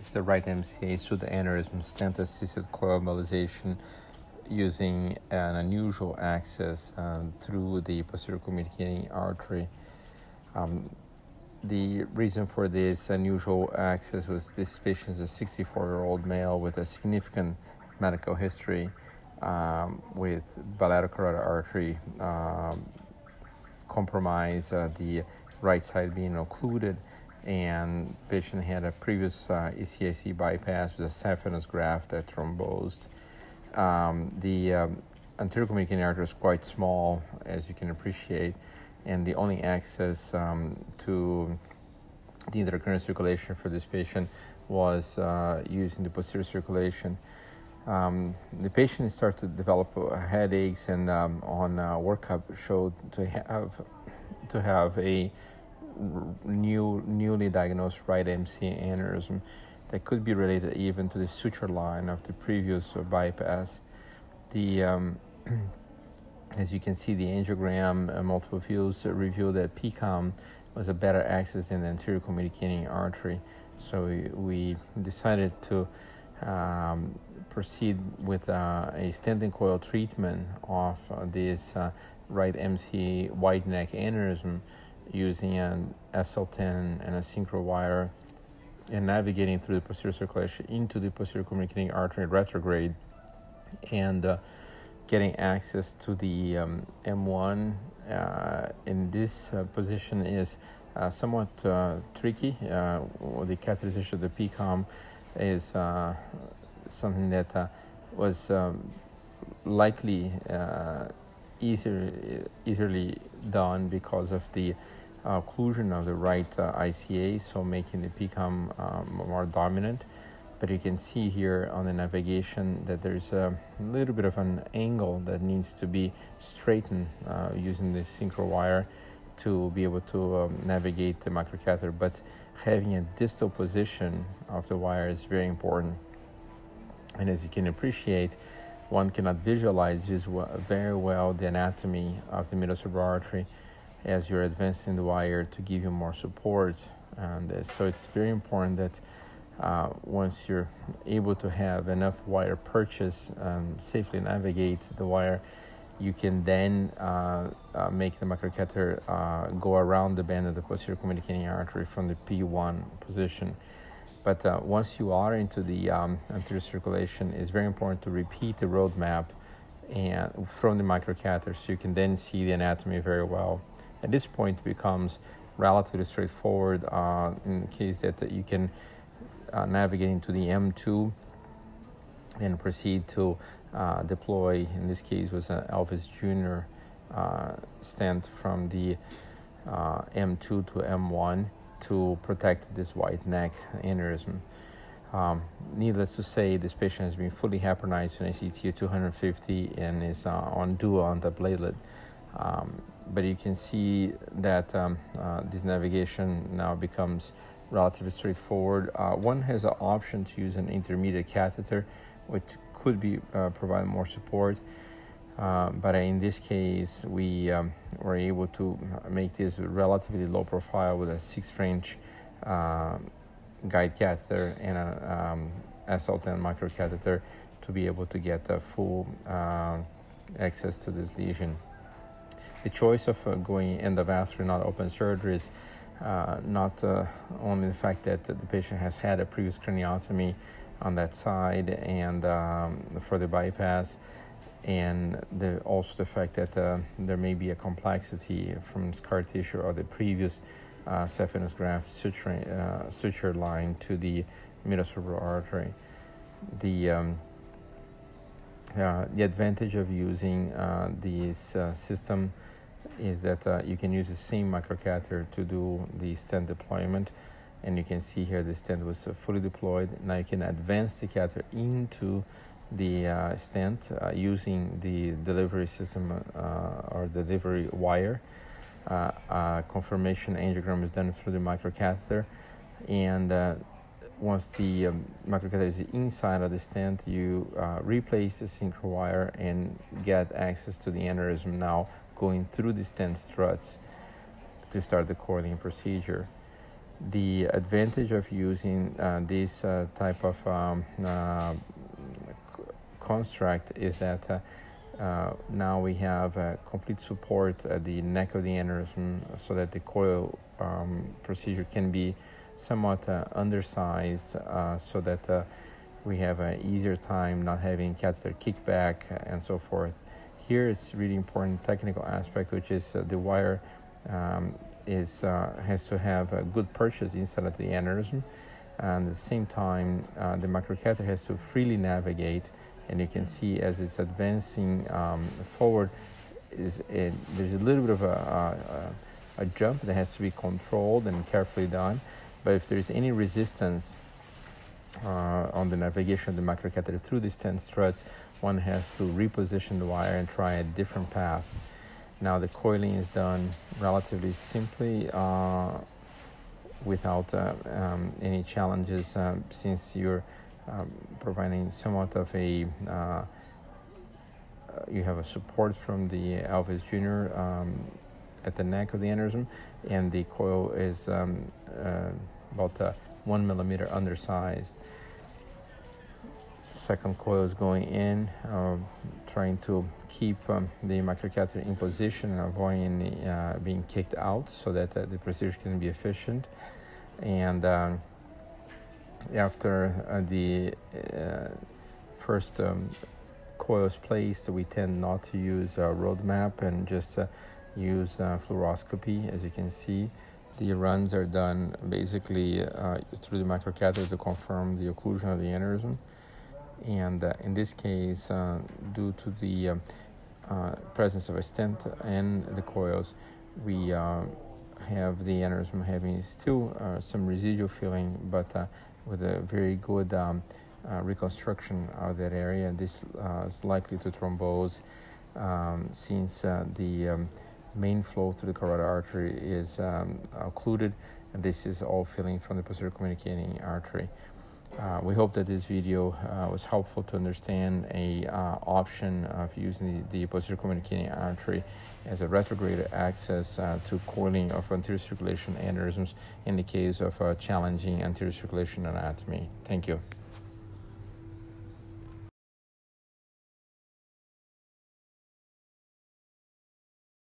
Is the right MCA through the aneurysm stent assisted coil embolization using an unusual access um, through the posterior communicating artery. Um, the reason for this unusual access was this patient is a 64 year old male with a significant medical history um, with bilateral carotid artery um, compromise, uh, the right side being occluded, and patient had a previous uh, ECIC bypass with a saphenous graft that thrombosed. Um, the um, anterior communicating artery is quite small, as you can appreciate, and the only access um, to the intracranial circulation for this patient was uh, using the posterior circulation. Um, the patient started to develop uh, headaches and um, on uh, workup showed to have to have a new newly diagnosed right MC aneurysm that could be related even to the suture line of the previous bypass. The um, as you can see, the angiogram uh, multiple views uh, reveal that PCOM was a better access in the anterior communicating artery. So we, we decided to um, proceed with uh, a stenting coil treatment of uh, this uh, right MC wide neck aneurysm using an SL10 and a synchro wire and navigating through the posterior circulation into the posterior communicating artery retrograde and uh, getting access to the um, M1 uh, in this uh, position is uh, somewhat uh, tricky. Uh, the catheterization of the PCOM is something that was um, likely easier, easily done because of the occlusion of the right ICA, so making it become um, more dominant. But you can see here on the navigation that there's a little bit of an angle that needs to be straightened uh, using the synchro wire to be able to um, navigate the microcatheter but having a distal position of the wire is very important. And as you can appreciate one cannot visualize very well the anatomy of the middle cerebral artery as you're advancing the wire to give you more support and so it's very important that uh, once you're able to have enough wire purchase and safely navigate the wire you can then uh, uh, make the microcatheter uh, go around the band of the posterior communicating artery from the P1 position. But uh, once you are into the um, anterior circulation, it's very important to repeat the roadmap and from the microcatheter so you can then see the anatomy very well. At this point, it becomes relatively straightforward uh, in the case that you can uh, navigating to the M2 and proceed to uh, deploy, in this case was an LVIS Jr. Uh, stent from the uh, M2 to M1 to protect this white neck aneurysm. Um, needless to say, this patient has been fully heparinized in ACT of 250 and is on uh, on dual antiplatelet. Um, but you can see that um, uh, this navigation now becomes relatively straightforward. Uh, one has an option to use an intermediate catheter, which could be uh, provide more support. Uh, but in this case, we um, were able to make this relatively low profile with a six French uh, guide catheter and a um, SL10 microcatheter to be able to get the full uh, access to this lesion. The choice of uh, going endovascular, not open surgery, is uh, not uh, only the fact that the patient has had a previous craniotomy on that side and um, for the bypass, and the, also the fact that uh, there may be a complexity from scar tissue or the previous uh, saphenous graft suture, uh, suture line to the middle cerebral artery. The um, uh, the advantage of using this system is that uh, you can use the same microcatheter to do the stent deployment and you can see here the stent was uh, fully deployed. Now you can advance the catheter into the uh, stent uh, using the delivery system uh, or delivery wire. Uh, confirmation angiogram is done through the microcatheter and once the um, microcatheter is inside of the stent, you uh, replace the synchro wire and get access to the aneurysm. Now going through these 10 struts to start the coiling procedure. The advantage of using uh, this uh, type of um, uh, construct is that uh, uh, now we have complete support at the neck of the aneurysm so that the coil um, procedure can be somewhat undersized so that we have an easier time not having catheter kickback and so forth. Here it's really important technical aspect, which is uh, the wire um, is uh, has to have a good purchase inside of the aneurysm, and at the same time uh, the microcatheter has to freely navigate. And you can see as it's advancing um, forward, is a, there's a little bit of a, a, a jump that has to be controlled and carefully done. But if there's any resistance uh, on the navigation of the microcatheter through these 10 struts, one has to reposition the wire and try a different path. Now the coiling is done relatively simply uh, without uh, um, any challenges uh, since you're um, providing somewhat of a uh, uh, you have a support from the LVIS Jr. Um, at the neck of the aneurysm and the coil is um, about one millimeter undersized. Second coil is going in, uh, trying to keep um, the microcatheter in position and avoiding uh, being kicked out so that uh, the procedure can be efficient. And um, after uh, the uh, first um, coil is placed, we tend not to use a roadmap and just uh, use fluoroscopy, as you can see. The runs are done basically through the microcatheter to confirm the occlusion of the aneurysm. And uh, in this case, uh, due to the um, uh, presence of a stent and the coils, we have the aneurysm having still some residual filling, but with a very good um, reconstruction of that area. This is likely to thrombose um, since the um, main flow through the carotid artery is um, occluded and this is all filling from the posterior communicating artery. Uh, we hope that this video uh, was helpful to understand a uh, option of using the, the, posterior communicating artery as a retrograde access uh, to coiling of anterior circulation aneurysms in the case of challenging anterior circulation anatomy. Thank you.